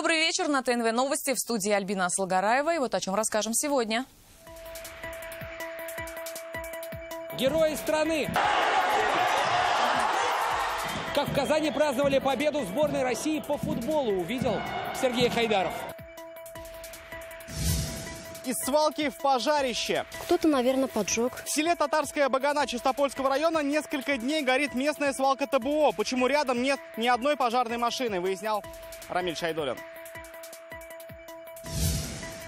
Добрый вечер на ТНВ Новости в студии Альбина Солгараева. И вот о чем расскажем сегодня. Герои страны! Как в Казани праздновали победу сборной России по футболу, увидел Сергей Хайдаров. Из свалки в пожарище. Кто-то, наверное, поджег. В селе Татарская Багана Чистопольского района несколько дней горит местная свалка ТБО. Почему рядом нет ни одной пожарной машины, выяснял Рамиль Шайдулин.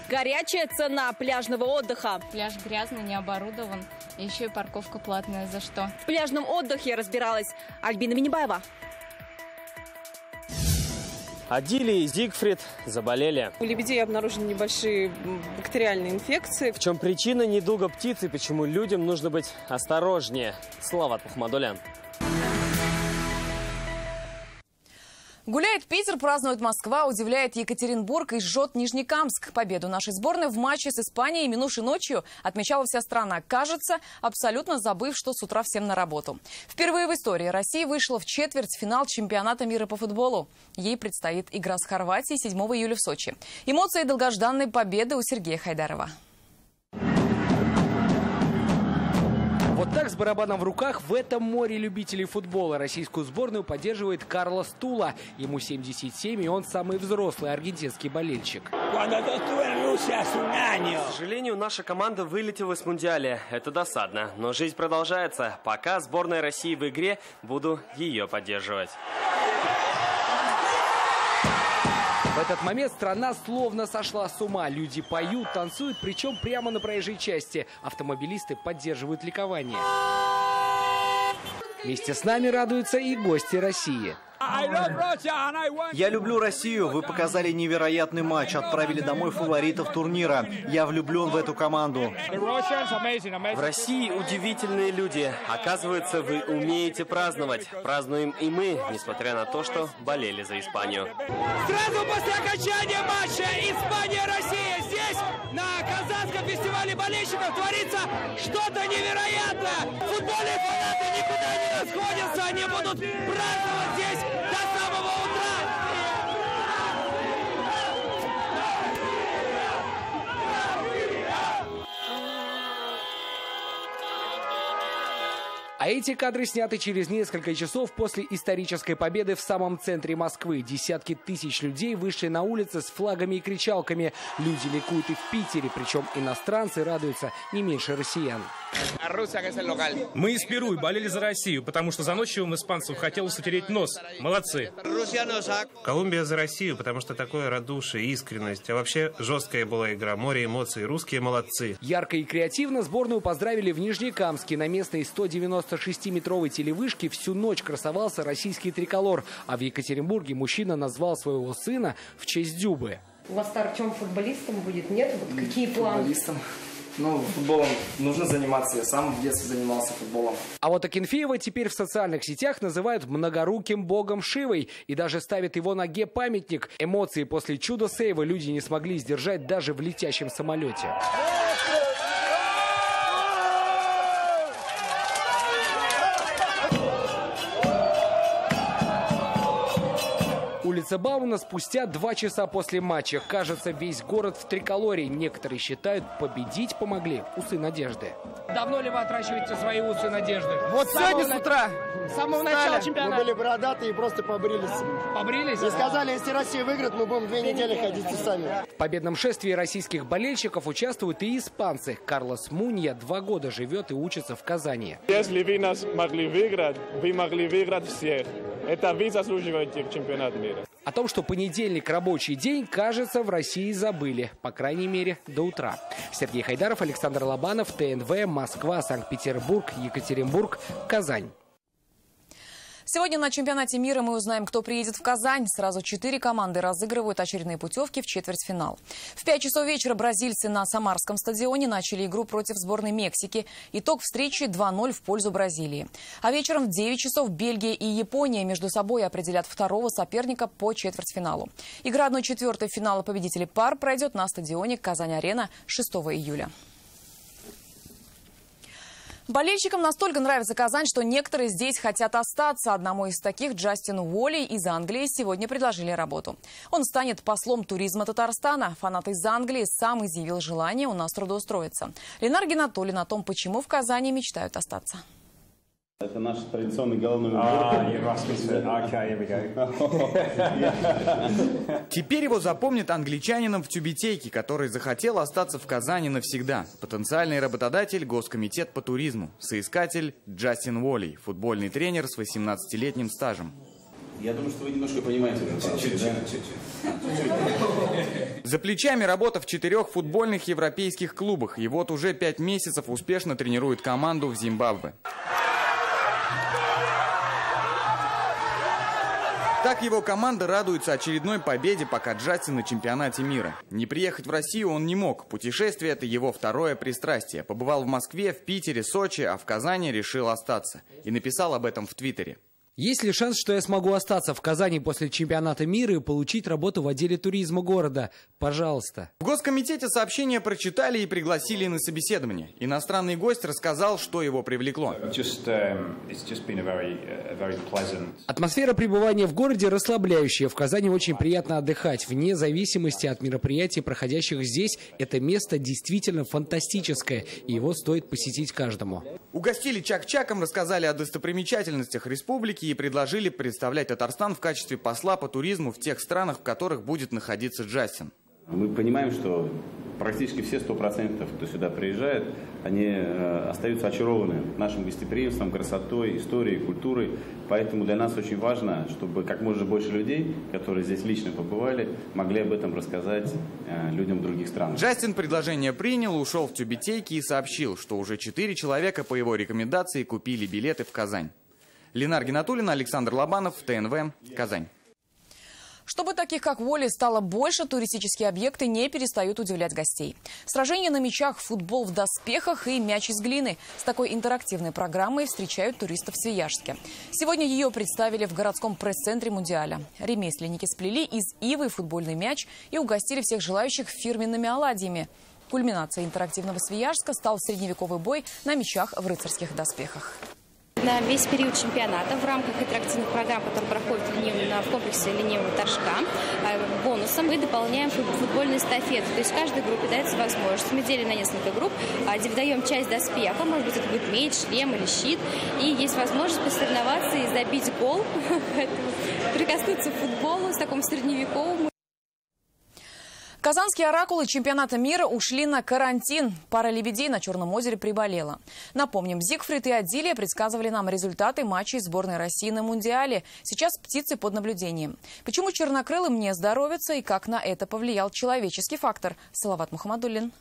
Горячая цена пляжного отдыха. Пляж грязный, не оборудован. Еще и парковка платная. За что? В пляжном отдыхе разбиралась Альбина Минибаева. Адили и Зигфрид заболели. У лебедей обнаружены небольшие бактериальные инфекции. В чем причина недуга птицы, почему людям нужно быть осторожнее? Слава от Гуляет Питер, празднует Москва, удивляет Екатеринбург и жжет Нижнекамск. Победу нашей сборной в матче с Испанией минувшей ночью отмечала вся страна. Кажется, абсолютно забыв, что с утра всем на работу. Впервые в истории Россия вышла в четвертьфинал чемпионата мира по футболу. Ей предстоит игра с Хорватией 7 июля в Сочи. Эмоции долгожданной победы у Сергея Хайдарова. Так с барабаном в руках в этом море любителей футбола российскую сборную поддерживает Карлос Тула. Ему 77, и он самый взрослый аргентинский болельщик. К сожалению, наша команда вылетела с Мундиаля. Это досадно. Но жизнь продолжается. Пока сборная России в игре, буду ее поддерживать. В этот момент страна словно сошла с ума. Люди поют, танцуют, причем прямо на проезжей части. Автомобилисты поддерживают ликование. Вместе с нами радуются и гости России. Я люблю Россию. Вы показали невероятный матч. Отправили домой фаворитов турнира. Я влюблен в эту команду. В России удивительные люди. Оказывается, вы умеете праздновать. Празднуем и мы, несмотря на то, что болели за Испанию. Сразу после окончания матча Испания-Россия здесь, на Казанском фестивале болельщиков, творится что-то невероятное. Футбольные фанаты никуда не расходятся. Они будут праздновать здесь до самого А эти кадры сняты через несколько часов после исторической победы в самом центре Москвы. Десятки тысяч людей вышли на улицы с флагами и кричалками. Люди ликуют и в Питере, причем иностранцы радуются не меньше россиян. Мы из Перу и болели за Россию, потому что заносчивым испанцам хотелось утереть нос. Молодцы. Колумбия за Россию, потому что такое радушие, искренность. А вообще жесткая была игра, море эмоций. Русские молодцы. Ярко и креативно сборную поздравили в Нижнекамске. На местной 196-метровой телевышке всю ночь красовался российский триколор. А в Екатеринбурге мужчина назвал своего сына в честь Дюбы. У вас Артем футболистом будет, нет? Вот какие планы? Футболистом. Ну, футболом нужно заниматься. Я сам в детстве занимался футболом. А вот Акинфеева теперь в социальных сетях называют многоруким богом Шивой и даже ставят его ноге памятник. Эмоции после чуда сейва люди не смогли сдержать даже в летящем самолете. Улица Бауна спустя два часа после матча. Кажется, весь город в триколоре. Некоторые считают, победить помогли усы надежды. Давно ли вы отращиваете свои усы надежды? Вот С сегодня с утра. С самого начала чемпионата. Мы были бородатые и просто побрились. Побрились? И сказали, если Россия выиграет, мы будем две недели ходить усами. В победном шествии российских болельщиков участвуют и испанцы. Карлос Мунья два года живет и учится в Казани. Если вы нас могли выиграть, вы могли выиграть всех. Это вы заслуживаете чемпионат мира. О том, что понедельник рабочий день, кажется, в России забыли. По крайней мере, до утра. Сергей Хайдаров, Александр Лобанов, ТНВ, Москва, Санкт-Петербург, Екатеринбург, Казань. Сегодня на чемпионате мира мы узнаем, кто приедет в Казань. Сразу четыре команды разыгрывают очередные путевки в четвертьфинал. В 5 часов вечера бразильцы на Самарском стадионе начали игру против сборной Мексики. Итог встречи 2-0 в пользу Бразилии. А вечером в 9 часов Бельгия и Япония между собой определят второго соперника по четвертьфиналу. Игра 1-4 финала победителей пар пройдет на стадионе Казань-Арена 6 июля. Болельщикам настолько нравится Казань, что некоторые здесь хотят остаться. Одному из таких Джастину Уолли из Англии сегодня предложили работу. Он станет послом туризма Татарстана. Фанат из Англии сам изъявил желание у нас трудоустроиться. Ленар Геннатуллин о том, почему в Казани мечтают остаться. Это наш традиционный головной убор. Теперь его запомнят англичанином в Тюбетейке, который захотел остаться в Казани навсегда. Потенциальный работодатель – Госкомитет по туризму. Соискатель – Джастин Уолли, футбольный тренер с 18-летним стажем. Я думаю, что вы немножко понимаете. Чуть-чуть. За плечами работа в четырех футбольных европейских клубах. И вот уже пять месяцев успешно тренирует команду в Зимбабве. Так его команда радуется очередной победе пока Джастин на чемпионате мира. Не приехать в Россию он не мог. Путешествие – это его второе пристрастие. Побывал в Москве, в Питере, Сочи, а в Казани решил остаться. И написал об этом в Твиттере. Есть ли шанс, что я смогу остаться в Казани после чемпионата мира и получить работу в отделе туризма города? Пожалуйста. В Госкомитете сообщение прочитали и пригласили на собеседование. Иностранный гость рассказал, что его привлекло. Just, um, very, uh, Атмосфера пребывания в городе расслабляющая. В Казани очень приятно отдыхать. Вне зависимости от мероприятий, проходящих здесь, это место действительно фантастическое, и его стоит посетить каждому. Угостили чак-чаком, рассказали о достопримечательностях республики, и предложили представлять Татарстан в качестве посла по туризму в тех странах, в которых будет находиться Джастин. Мы понимаем, что практически все 100%, кто сюда приезжает, они э, остаются очарованы нашим гостеприимством, красотой, историей, культурой. Поэтому для нас очень важно, чтобы как можно больше людей, которые здесь лично побывали, могли об этом рассказать э, людям других стран. Джастин предложение принял, ушел в тюбетейки и сообщил, что уже четыре человека по его рекомендации купили билеты в Казань. Ленар Геннатуллин, Александр Лобанов, ТНВ, Казань. Чтобы таких, как Воли, стало больше, туристические объекты не перестают удивлять гостей. Сражения на мячах, футбол в доспехах и мяч из глины. С такой интерактивной программой встречают туристов в Свияжске. Сегодня ее представили в городском пресс-центре Мундиаля. Ремесленники сплели из ивы футбольный мяч и угостили всех желающих фирменными оладьями. Кульминацией интерактивного Свияжска стал средневековый бой на мечах в рыцарских доспехах. На весь период чемпионата в рамках интерактивных программ, которые проходят в комплексе линейного торжка, э, бонусом мы дополняем футбольные эстафеты. То есть каждой группе дается возможность. Мы делим на несколько групп, где выдаем часть доспеха, может быть, это будет меч, шлем или щит. И есть возможность посоревноваться и забить гол, прикоснуться к футболу с таком средневековым Казанские оракулы чемпионата мира ушли на карантин. Пара лебедей на Черном озере приболела. Напомним, Зигфрид и Адилия предсказывали нам результаты матчей сборной России на Мундиале. Сейчас птицы под наблюдением. Почему чернокрылым не здоровятся и как на это повлиял человеческий фактор? Салават Мухаммадуллин.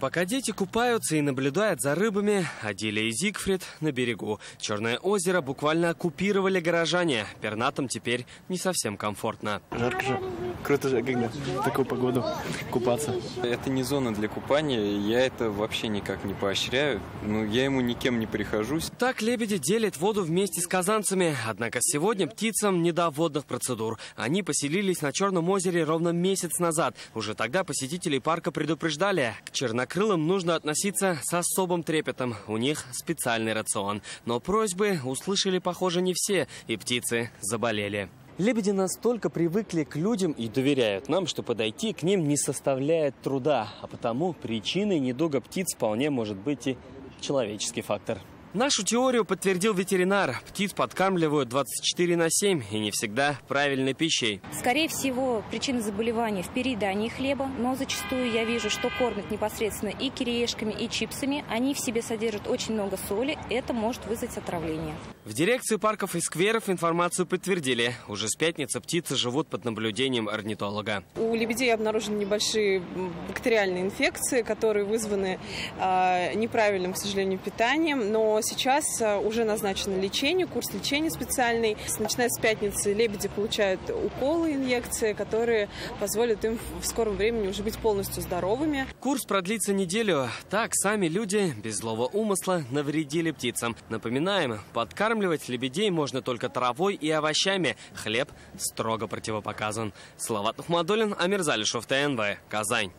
Пока дети купаются и наблюдают за рыбами, Адиля и Зигфрид на берегу. Черное озеро буквально оккупировали горожане. Пернатам теперь не совсем комфортно. Жарко же. Круто же, когда в такую погоду купаться. Это не зона для купания, я это вообще никак не поощряю. Ну, я ему никем не прихожусь. Так лебеди делят воду вместе с казанцами. Однако сегодня птицам не до водных процедур. Они поселились на Черном озере ровно месяц назад. Уже тогда посетителей парка предупреждали. К чернокрылым крылам нужно относиться с особым трепетом. У них специальный рацион. Но просьбы услышали, похоже, не все, и птицы заболели. Лебеди настолько привыкли к людям и доверяют нам, что подойти к ним не составляет труда, а потому причиной недуга птиц вполне может быть и человеческий фактор. Нашу теорию подтвердил ветеринар. Птиц подкармливают 24 на 7 и не всегда правильной пищей. Скорее всего, причина заболевания в переедании хлеба, но зачастую я вижу, что кормят непосредственно и кириешками, и чипсами. Они в себе содержат очень много соли, это может вызвать отравление. В дирекции парков и скверов информацию подтвердили. Уже с пятницы птицы живут под наблюдением орнитолога. У лебедей обнаружены небольшие бактериальные инфекции, которые вызваны э, неправильным, к сожалению, питанием, но сейчас э, уже назначено лечение, курс лечения специальный. Начиная с пятницы лебеди получают уколы, инъекции, которые позволят им в скором времени уже быть полностью здоровыми. Курс продлится неделю. Так сами люди без злого умысла навредили птицам. Напоминаем, подкармливать лебедей можно только травой и овощами. Хлеб строго противопоказан. Салават Мухмадулин, Амир Залишев, ТНВ, Казань.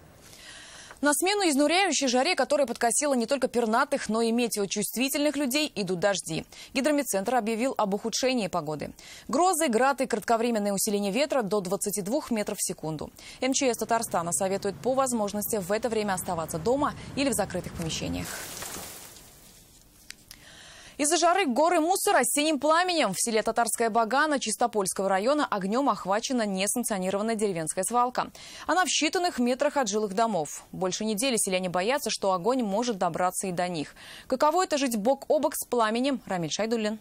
На смену изнуряющей жаре, которая подкосила не только пернатых, но и метеочувствительных людей, идут дожди. Гидромедцентр объявил об ухудшении погоды. Грозы, град и кратковременное усиление ветра до 22 метров в секунду. МЧС Татарстана советует по возможности в это время оставаться дома или в закрытых помещениях. Из-за жары горы мусора синим пламенем в селе Татарская Багана Чистопольского района огнем охвачена несанкционированная деревенская свалка. Она в считанных метрах от жилых домов. Больше недели селяне боятся, что огонь может добраться и до них. Каково это жить бок о бок с пламенем? Рамиль Шайдуллин.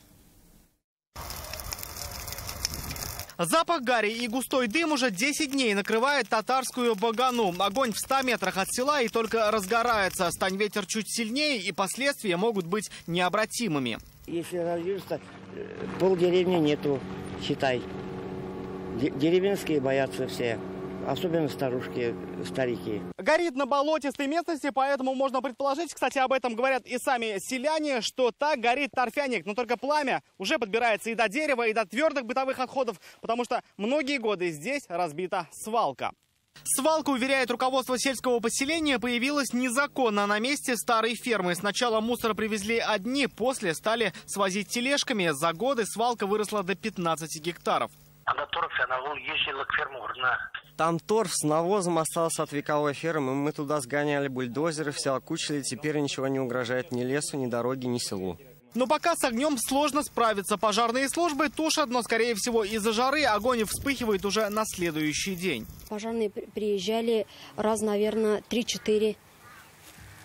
Запах гари и густой дым уже 10 дней накрывает татарскую Багану. Огонь в 100 метрах от села и только разгорается. Стань ветер чуть сильнее, и последствия могут быть необратимыми. Если разъявится, э, пол деревни нету, считай. Деревенские боятся все особенно старушки, старики. Горит на болотистой местности, поэтому можно предположить, кстати, об этом говорят и сами селяне, что так горит торфяник. Но только пламя уже подбирается и до дерева, и до твердых бытовых отходов, потому что многие годы здесь разбита свалка. Свалка, уверяет руководство сельского поселения, появилась незаконно на месте старой фермы. Сначала мусор привезли одни, после стали свозить тележками. За годы свалка выросла до 15 гектаров. Там торф с навозом остался от вековой фермы. Мы туда сгоняли бульдозеры, все окучили. Теперь ничего не угрожает ни лесу, ни дороге, ни селу. Но пока с огнем сложно справиться. Пожарные службы тушат, но, скорее всего, из-за жары огонь вспыхивает уже на следующий день. Пожарные приезжали раз, наверное, 3-4.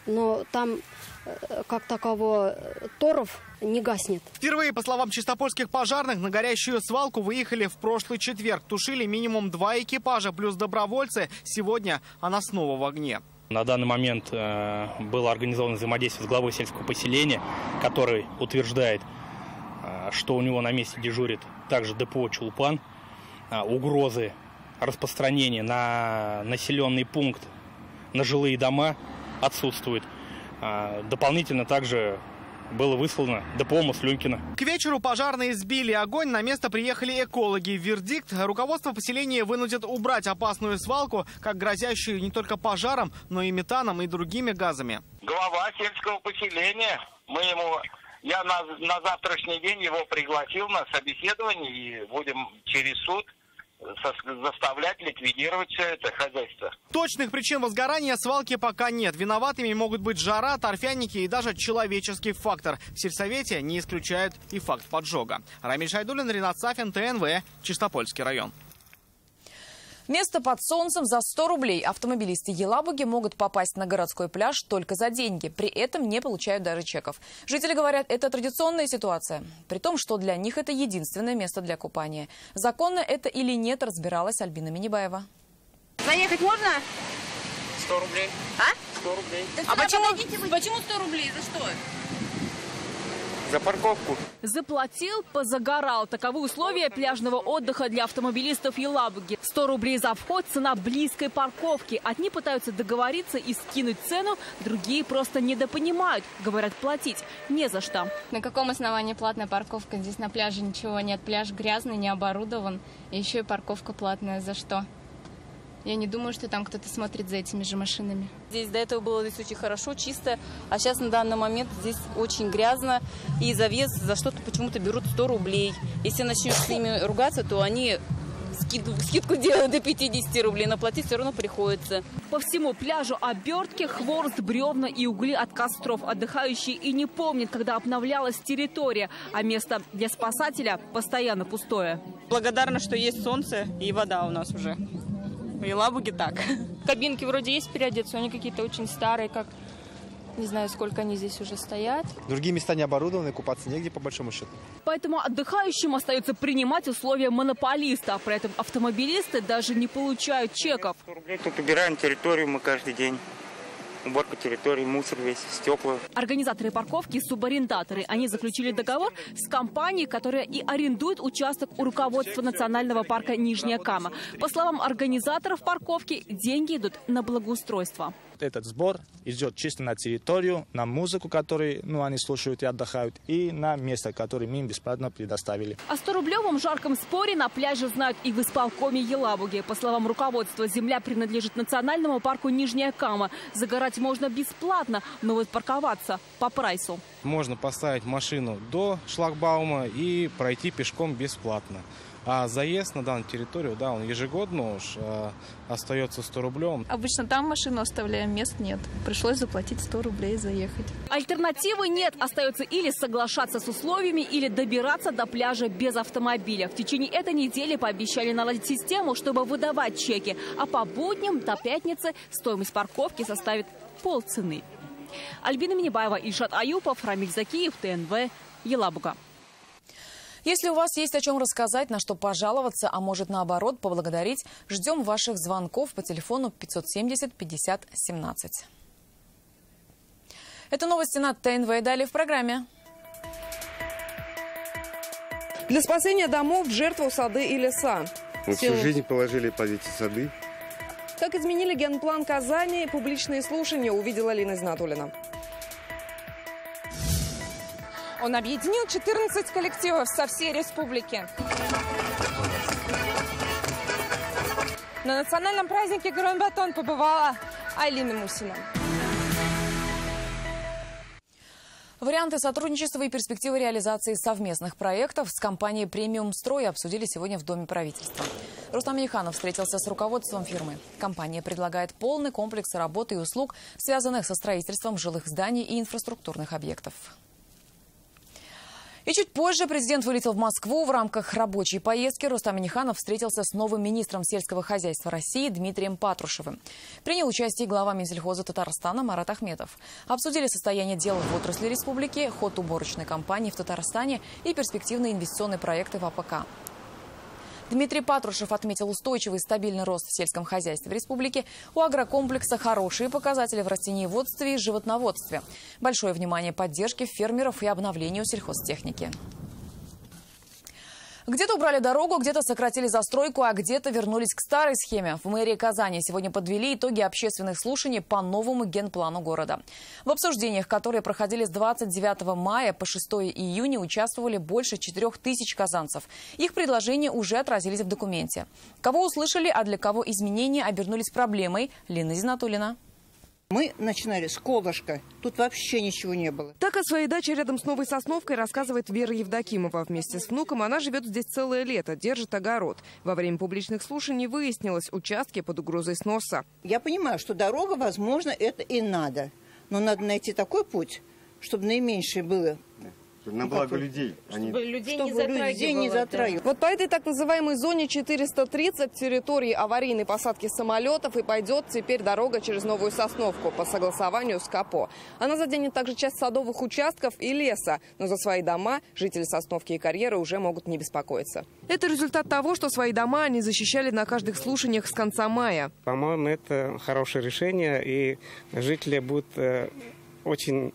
Но там Э, как такового торов не гаснет. Впервые, по словам чистопольских пожарных, на горящую свалку выехали в прошлый четверг. Тушили минимум два экипажа плюс добровольцы. Сегодня она снова в огне. На данный момент э, было организовано взаимодействие с главой сельского поселения, который утверждает, э, что у него на месте дежурит также ДПО «Чулпан». Э, угрозы распространения на населенный пункт, на жилые дома отсутствует. А, дополнительно также было выслано ДПО Маслюнькина. К вечеру пожарные сбили огонь, на место приехали экологи. Вердикт – руководство поселения вынудит убрать опасную свалку, как грозящую не только пожаром, но и метаном и другими газами. Глава сельского поселения, мы ему я на, на завтрашний день его пригласил на собеседование и будем через суд заставлять ликвидировать все это хозяйство. Точных причин возгорания свалки пока нет. Виноватыми могут быть жара, торфяники и даже человеческий фактор. В сельсовете не исключают и факт поджога. Рамиль Шайдулин, Ренат Сафин, ТНВ, Чистопольский район. Место под солнцем за 100 рублей. Автомобилисты Елабуги могут попасть на городской пляж только за деньги. При этом не получают даже чеков. Жители говорят, это традиционная ситуация. При том, что для них это единственное место для купания. Законно это или нет, разбиралась Альбина Минибаева. Заехать можно? 100 рублей. А? 100 рублей. а почему, почему 100 рублей? За что? За парковку. Заплатил, позагорал. Таковы условия пляжного отдыха для автомобилистов Елабуги. 100 рублей за вход, цена близкой парковки. Одни пытаются договориться и скинуть цену, другие просто недопонимают. Говорят, платить не за что. На каком основании платная парковка? Здесь на пляже ничего нет. Пляж грязный, не оборудован. Еще и парковка платная. За что? Я не думаю, что там кто-то смотрит за этими же машинами. Здесь до этого было здесь очень хорошо, чисто, а сейчас на данный момент здесь очень грязно. И за вес за что-то почему-то берут 100 рублей. Если начнешь с ними ругаться, то они скидку, скидку делают до 50 рублей, но платить все равно приходится. По всему пляжу обертки, хворост, бревна и угли от костров. Отдыхающие и не помнят, когда обновлялась территория, а место для спасателя постоянно пустое. Благодарна, что есть солнце и вода у нас уже. В Елабуге так. Кабинки вроде есть переодеться, они какие-то очень старые, как не знаю, сколько они здесь уже стоят. Другие места не оборудованы, купаться негде, по большому счету. Поэтому отдыхающим остается принимать условия монополиста. При этом автомобилисты даже не получают чеков. Тут убираем территорию мы каждый день уборка территории, мусор весь, стекла. Организаторы парковки – субарендаторы. Они заключили договор с компанией, которая и арендует участок у руководства национального парка Нижняя Кама. По словам организаторов парковки, деньги идут на благоустройство. Этот сбор идет чисто на территорию, на музыку, которую ну, они слушают и отдыхают, и на место, которое мы им бесплатно предоставили. О 100-рублевом жарком споре на пляже знают и в исполкоме Елабуги. По словам руководства, земля принадлежит национальному парку Нижняя Кама. Загорать можно бесплатно, но вот парковаться по прайсу. Можно поставить машину до шлагбаума и пройти пешком бесплатно. А заезд на данную территорию, да, он ежегодно уж э, остается 100 рублем. Обычно там машину оставляем, мест нет. Пришлось заплатить 100 рублей заехать. Альтернативы нет. Остается или соглашаться с условиями, или добираться до пляжа без автомобиля. В течение этой недели пообещали наладить систему, чтобы выдавать чеки. А по будням до пятницы стоимость парковки составит полцены. Альбина Минибаева, Ильшат Аюпов, Рамиль Закиев, ТНВ, Елабуга. Если у вас есть о чем рассказать, на что пожаловаться, а может наоборот поблагодарить, ждем ваших звонков по телефону 570 50 17. Это новости на ТНВ. Далее в программе. Для спасения домов жертву сады и леса. Мы всю жизнь положили под эти сады. Как изменили генплан Казани, публичные слушания увидела Лина Знатулина. Он объединил 14 коллективов со всей республики. На национальном празднике Грон-Батон побывала Айлина Мусина. Варианты сотрудничества и перспективы реализации совместных проектов с компанией «Премиум Строй» обсудили сегодня в Доме правительства. Рустам Миханов встретился с руководством фирмы. Компания предлагает полный комплекс работы и услуг, связанных со строительством жилых зданий и инфраструктурных объектов. И чуть позже президент вылетел в Москву. В рамках рабочей поездки Рустам Миниханов встретился с новым министром сельского хозяйства России Дмитрием Патрушевым. Принял участие глава Минсельхоза Татарстана Марат Ахметов. Обсудили состояние дел в отрасли республики, ход уборочной кампании в Татарстане и перспективные инвестиционные проекты в АПК. Дмитрий Патрушев отметил устойчивый и стабильный рост в сельском хозяйстве в республике. У агрокомплекса хорошие показатели в растениеводстве и животноводстве. Большое внимание поддержке фермеров и обновлению сельхозтехники. Где-то убрали дорогу, где-то сократили застройку, а где-то вернулись к старой схеме. В мэрии Казани сегодня подвели итоги общественных слушаний по новому генплану города. В обсуждениях, которые проходили с 29 мая по 6 июня, участвовали больше 4 тысяч казанцев. Их предложения уже отразились в документе. Кого услышали, а для кого изменения обернулись проблемой, Лина Зинатулина. Мы начинали с колышка. Тут вообще ничего не было. Так о своей даче рядом с Новой Сосновкой рассказывает Вера Евдокимова. Вместе с внуком она живет здесь целое лето, держит огород. Во время публичных слушаний выяснилось, участки под угрозой сноса. Я понимаю, что дорога, возможно, это и надо. Но надо найти такой путь, чтобы наименьшее было на благо людей. Они... Чтобы людей чтобы не затрагивало. не затрагивало. Вот по этой так называемой зоне 430 территории аварийной посадки самолетов и пойдет теперь дорога через Новую Сосновку по согласованию с КАПО. Она заденет также часть садовых участков и леса, но за свои дома жители Сосновки и карьеры уже могут не беспокоиться. Это результат того, что свои дома они защищали на каждых слушаниях с конца мая. По-моему, это хорошее решение, и жители будут э, очень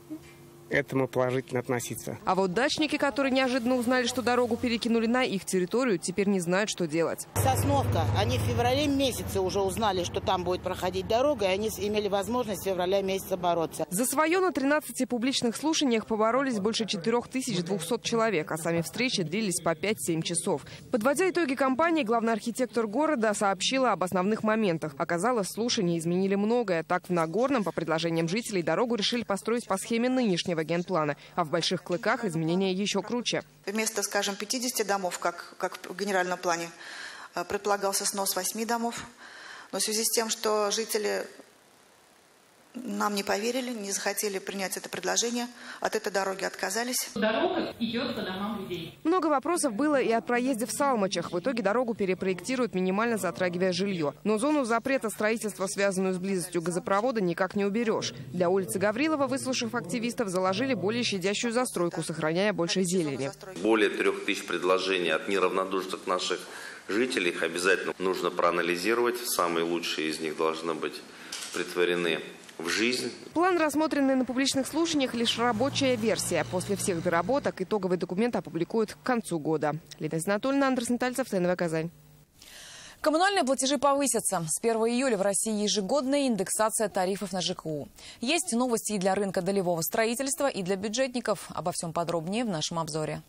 этому положительно относиться. А вот дачники, которые неожиданно узнали, что дорогу перекинули на их территорию, теперь не знают, что делать. Сосновка. Они в феврале месяце уже узнали, что там будет проходить дорога, и они имели возможность в феврале месяце бороться. За свое на 13 публичных слушаниях поборолись больше 4200 человек, а сами встречи длились по 5-7 часов. Подводя итоги кампании, главный архитектор города сообщила об основных моментах. Оказалось, слушания изменили многое. Так, в Нагорном, по предложениям жителей, дорогу решили построить по схеме нынешнего федерального генплана. А в Больших Клыках изменения еще круче. Вместо, скажем, 50 домов, как, как в генеральном плане, э, предполагался снос 8 домов. Но в связи с тем, что жители нам не поверили, не захотели принять это предложение, от этой дороги отказались. Дорога идет по домам людей. Много вопросов было и о проезде в Салмачах. В итоге дорогу перепроектируют, минимально затрагивая жилье. Но зону запрета строительства, связанную с близостью газопровода, никак не уберешь. Для улицы Гаврилова, выслушав активистов, заложили более щадящую застройку, сохраняя больше зелени. Более трех тысяч предложений от неравнодушных наших жителей. Их обязательно нужно проанализировать. Самые лучшие из них должны быть притворены в жизнь. План, рассмотренный на публичных слушаниях, лишь рабочая версия. После всех доработок итоговый документ опубликуют к концу года. Лидия Анатольевна, Андрей Натальцев, ТНВ «Казань». Коммунальные платежи повысятся. С 1 июля в России ежегодная индексация тарифов на ЖКУ. Есть новости и для рынка долевого строительства, и для бюджетников. Обо всем подробнее в нашем обзоре.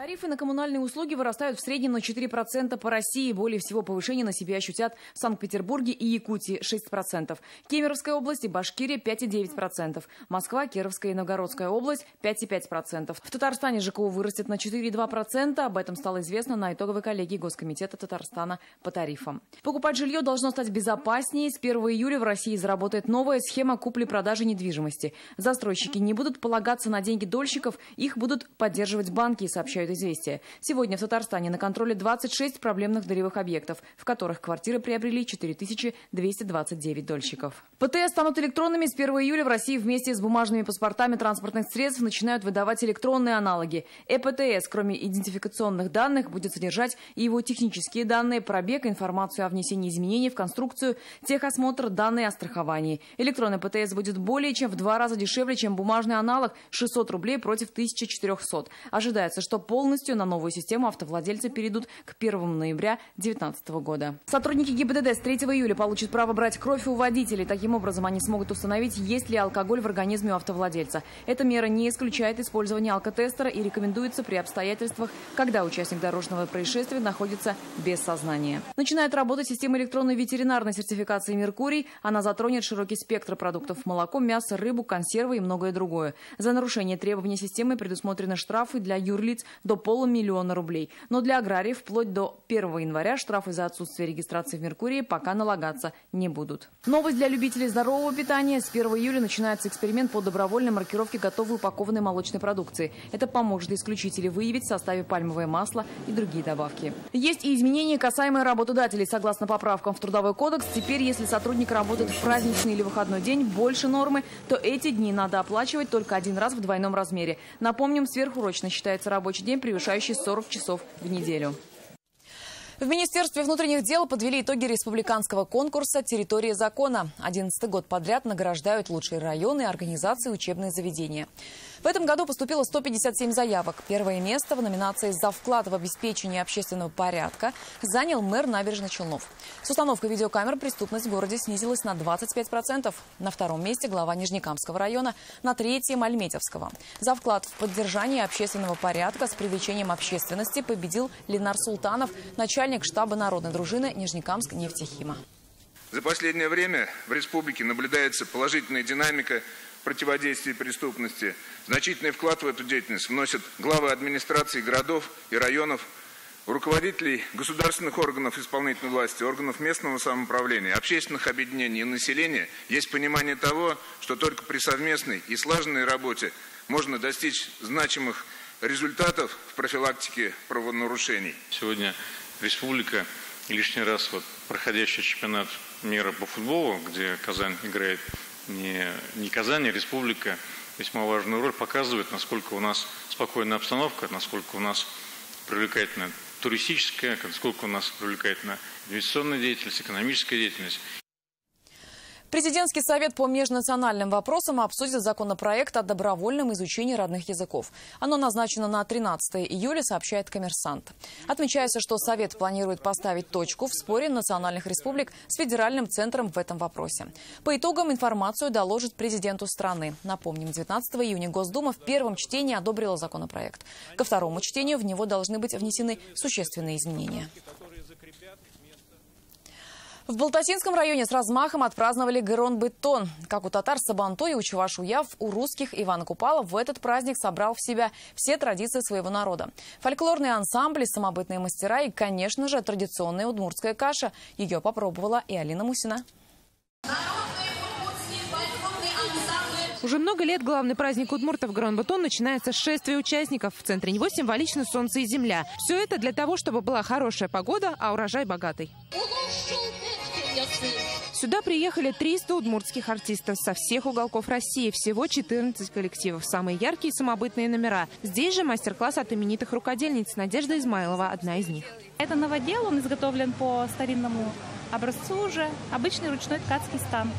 Тарифы на коммунальные услуги вырастают в среднем на 4% по России. Более всего повышение на себе ощутят в Санкт-Петербурге и Якутии – 6%. Кемеровская область и Башкирия – 5,9%. Москва, Кировская и Новгородская область – 5,5%. В Татарстане ЖКУ вырастет на 4,2%. Об этом стало известно на итоговой коллегии Госкомитета Татарстана по тарифам. Покупать жилье должно стать безопаснее. С 1 июля в России заработает новая схема купли-продажи недвижимости. Застройщики не будут полагаться на деньги дольщиков, их будут поддерживать банки, сообщают «Известия». Сегодня в Татарстане на контроле 26 проблемных долевых объектов, в которых квартиры приобрели 4229 дольщиков. ПТС станут электронными с 1 июля в России вместе с бумажными паспортами транспортных средств начинают выдавать электронные аналоги. ЭПТС, кроме идентификационных данных, будет содержать и его технические данные, пробег, информацию о внесении изменений в конструкцию, техосмотр, данные о страховании. Электронный ПТС будет более чем в два раза дешевле, чем бумажный аналог – 600 рублей против 1400. Ожидается, что полностью на новую систему автовладельцы перейдут к 1 ноября 2019 года. Сотрудники ГИБДД с 3 июля получат право брать кровь у водителей. Таким образом, они смогут установить, есть ли алкоголь в организме у автовладельца. Эта мера не исключает использование алкотестера и рекомендуется при обстоятельствах, когда участник дорожного происшествия находится без сознания. Начинает работать система электронной ветеринарной сертификации «Меркурий». Она затронет широкий спектр продуктов – молоко, мясо, рыбу, консервы и многое другое. За нарушение требований системы предусмотрены штрафы для юрлиц до полумиллиона рублей. Но для аграриев вплоть до 1 января штрафы за отсутствие регистрации в Меркурии пока налагаться не будут. Новость для любителей здорового питания. С 1 июля начинается эксперимент по добровольной маркировке готовой упакованной молочной продукции. Это поможет исключить или выявить в составе пальмовое масло и другие добавки. Есть и изменения, касаемые работодателей. Согласно поправкам в Трудовой кодекс, теперь, если сотрудник работает в праздничный или выходной день больше нормы, то эти дни надо оплачивать только один раз в двойном размере. Напомним, сверхурочно считается рабочий день превышающий 40 часов в неделю. В Министерстве внутренних дел подвели итоги республиканского конкурса «Территория закона». Одиннадцатый год подряд награждают лучшие районы, организации, учебные заведения. В этом году поступило 157 заявок. Первое место в номинации «За вклад в обеспечение общественного порядка» занял мэр набережных Челнов. С установкой видеокамер преступность в городе снизилась на 25%. На втором месте глава Нижнекамского района, на третьем – Альметьевского. За вклад в поддержание общественного порядка с привлечением общественности победил Ленар Султанов, начальник штаба народной дружины Нижнекамск нефтехима. За последнее время в республике наблюдается положительная динамика противодействии преступности. Значительный вклад в эту деятельность вносят главы администрации городов и районов, руководителей государственных органов исполнительной власти, органов местного самоуправления, общественных объединений и населения есть понимание того, что только при совместной и слаженной работе можно достичь значимых результатов в профилактике правонарушений. Сегодня республика лишний раз вот проходящий чемпионат мира по футболу, где Казань играет не, не Казань, а республика весьма важную роль, показывает, насколько у нас спокойная обстановка, насколько у нас привлекательная туристическая, насколько у нас привлекательна инвестиционная деятельность, экономическая деятельность. Президентский совет по межнациональным вопросам обсудит законопроект о добровольном изучении родных языков. Оно назначено на 13 июля, сообщает коммерсант. Отмечается, что Совет планирует поставить точку в споре национальных республик с федеральным центром в этом вопросе. По итогам информацию доложит президенту страны. Напомним, 19 июня Госдума в первом чтении одобрила законопроект. Ко второму чтению в него должны быть внесены существенные изменения. В Балтасинском районе с размахом отпраздновали Герон-Бетон. Как у татар Сабанто и у Чувашуяв, у русских Ивана Купала в этот праздник собрал в себя все традиции своего народа. Фольклорные ансамбли, самобытные мастера и, конечно же, традиционная удмуртская каша. Ее попробовала и Алина Мусина. Уже много лет главный праздник удмуртов Гранбутон начинается с шествия участников. В центре него символично солнце и земля. Все это для того, чтобы была хорошая погода, а урожай богатый. Сюда приехали 300 удмуртских артистов со всех уголков России. Всего 14 коллективов. Самые яркие самобытные номера. Здесь же мастер-класс от именитых рукодельниц. Надежда Измайлова – одна из них. Это новодел, он изготовлен по старинному образцу уже. Обычный ручной ткацкий стан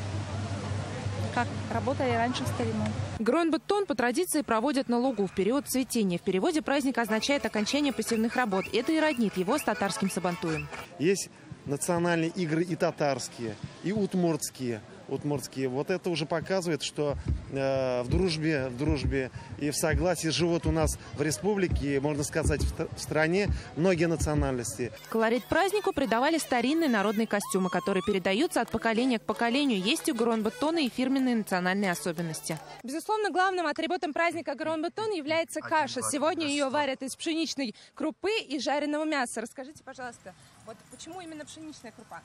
как работали раньше в старину. Гронбеттон по традиции проводят на лугу в период цветения. В переводе праздник означает окончание посевных работ. Это и роднит его с татарским сабантуем. Есть национальные игры и татарские, и утмуртские – удмуртские. Вот это уже показывает, что э, в дружбе, в дружбе и в согласии живут у нас в республике, можно сказать, в, в стране многие национальности. Колорит празднику придавали старинные народные костюмы, которые передаются от поколения к поколению. Есть у Гронбатона и фирменные национальные особенности. Безусловно, главным атрибутом праздника Гронбатон является каша. Сегодня ее варят из пшеничной крупы и жареного мяса. Расскажите, пожалуйста, вот почему именно пшеничная крупа?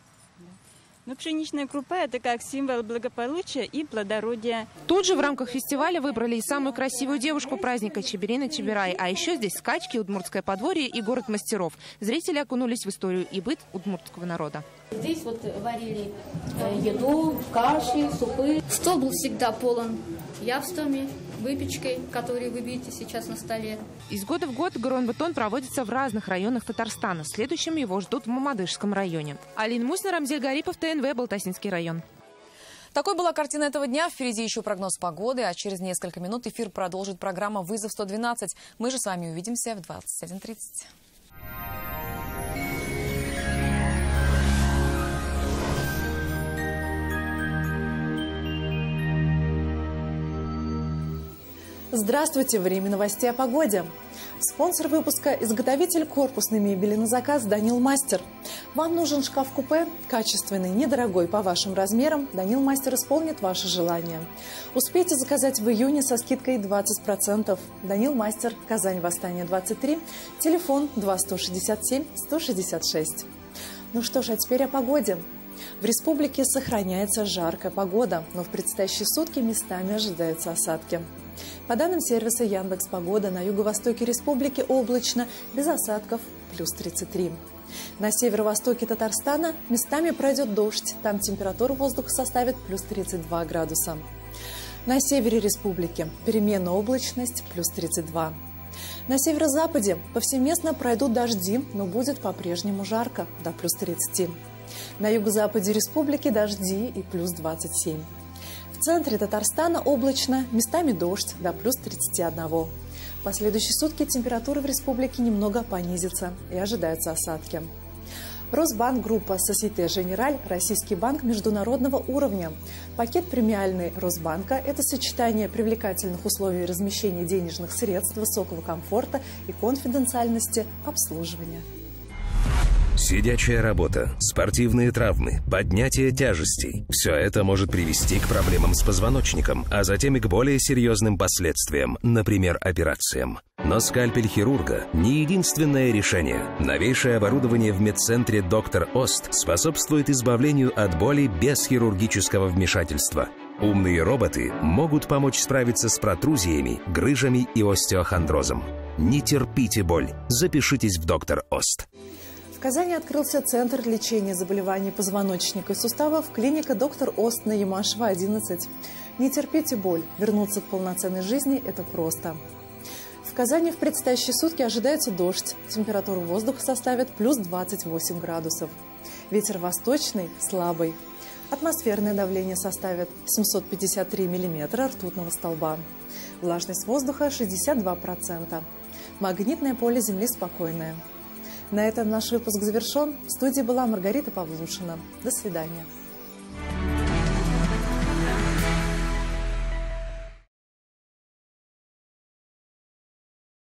Но ну, пшеничная крупа – это как символ благополучия и плодородия. Тут же в рамках фестиваля выбрали и самую красивую девушку праздника Чеберина Чебирай. А еще здесь скачки, удмуртское подворье и город мастеров. Зрители окунулись в историю и быт удмуртского народа. Здесь вот варили э, еду, каши, супы. Стол был всегда полон явствами, выпечкой, которую вы видите сейчас на столе. Из года в год Гронбетон проводится в разных районах Татарстана. Следующим его ждут в Мамадышском районе. Алин Мусна, Рамзель Гарипов, ТНВ, Балтасинский район. Такой была картина этого дня. Впереди еще прогноз погоды, а через несколько минут эфир продолжит программа «Вызов 112». Мы же с вами увидимся в 21.30. Здравствуйте! Время новостей о погоде. Спонсор выпуска – изготовитель корпусной мебели на заказ Данил Мастер. Вам нужен шкаф-купе? Качественный, недорогой, по вашим размерам. Данил Мастер исполнит ваше желание. Успейте заказать в июне со скидкой 20%. Данил Мастер, Казань, Восстание, 23. Телефон 2167 166. Ну что ж, а теперь о погоде. В республике сохраняется жаркая погода, но в предстоящие сутки местами ожидаются осадки. По данным сервиса Яндекс Погода, на юго-востоке республики облачно, без осадков, плюс 33. На северо-востоке Татарстана местами пройдет дождь, там температура воздуха составит плюс 32 градуса. На севере республики переменная облачность, плюс 32. На северо-западе повсеместно пройдут дожди, но будет по-прежнему жарко, до плюс 30. На юго-западе республики дожди и плюс 27. В центре Татарстана облачно, местами дождь до плюс 31. В последующие сутки температура в республике немного понизится и ожидаются осадки. Росбанк Группа Societe Женераль – российский банк международного уровня. Пакет премиальный Росбанка – это сочетание привлекательных условий размещения денежных средств, высокого комфорта и конфиденциальности обслуживания. Сидячая работа, спортивные травмы, поднятие тяжестей – все это может привести к проблемам с позвоночником, а затем и к более серьезным последствиям, например, операциям. Но скальпель хирурга – не единственное решение. Новейшее оборудование в медцентре «Доктор Ост» способствует избавлению от боли без хирургического вмешательства. Умные роботы могут помочь справиться с протрузиями, грыжами и остеохондрозом. Не терпите боль. Запишитесь в «Доктор Ост». В Казани открылся Центр лечения заболеваний позвоночника и суставов клиника «Доктор Ост» на Ямашева, 11. Не терпите боль. Вернуться к полноценной жизни – это просто. В Казани в предстоящие сутки ожидается дождь. Температура воздуха составит плюс 28 градусов. Ветер восточный – слабый. Атмосферное давление составит 753 миллиметра ртутного столба. Влажность воздуха 62%. Магнитное поле Земли спокойное. На этом наш выпуск завершен. В студии была Маргарита Павлушина. До свидания.